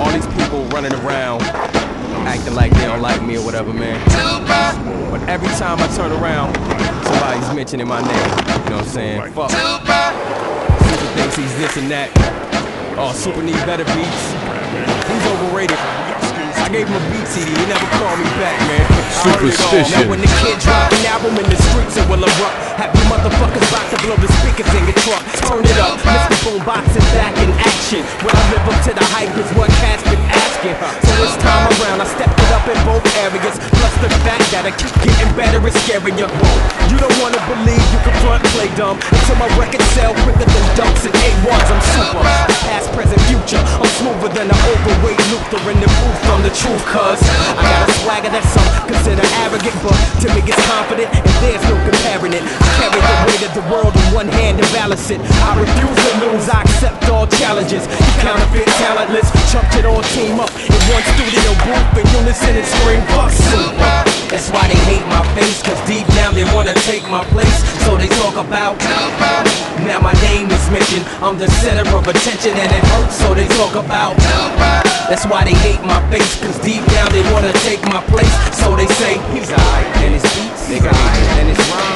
All these people running around, acting like they don't like me or whatever, man. But every time I turn around, somebody's mentioning my name. You know what I'm saying? Fuck. Super thinks he's this and that. Oh, Super need better beats. He's overrated. I gave him a beat CD, he never called me back, man. Superstition. Now when the kid drop an album in the streets, it will erupt. Have you motherfuckers about to blow the speakers in your truck? Turn it up, Mr. Boombox is back in action. Will I live up to the hype is what cats been asking. So this time around, I stepped it up in both areas. Plus the fact that I keep getting better is scaring you. You don't wanna believe you can front play dumb until my record sell quicker than dunks and A1s. I'm super, past, present, future. I'm smoother than an overweight Luther in the booth. The truth, cuz I got a swagger that's some consider arrogant, but to me it's confident, the weight of the world in one hand and balance it. I refuse to lose, I accept all challenges. You counterfeit talentless, chucked it all team up in one studio booth in unison and scream fuck super. That's why they hate my face, cause deep down they wanna take my place. So they talk about now my name is mentioned. I'm the center of attention and it hurts, so they talk about that's why they hate my face, cause deep down they wanna take my place. So they say he's alright, and his beats, alright, and his rhymes,